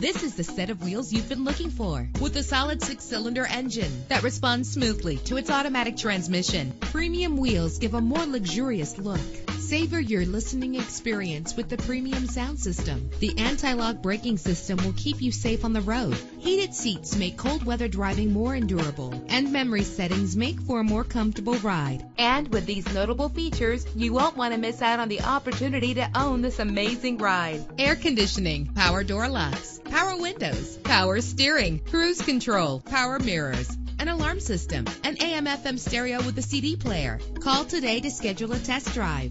This is the set of wheels you've been looking for with a solid six cylinder engine that responds smoothly to its automatic transmission. Premium wheels give a more luxurious look. Savor your listening experience with the premium sound system. The anti-lock braking system will keep you safe on the road. Heated seats make cold weather driving more endurable, and memory settings make for a more comfortable ride. And with these notable features, you won't want to miss out on the opportunity to own this amazing ride. Air conditioning, power door locks, power windows, power steering, cruise control, power mirrors, an alarm system, an AM FM stereo with a CD player. Call today to schedule a test drive.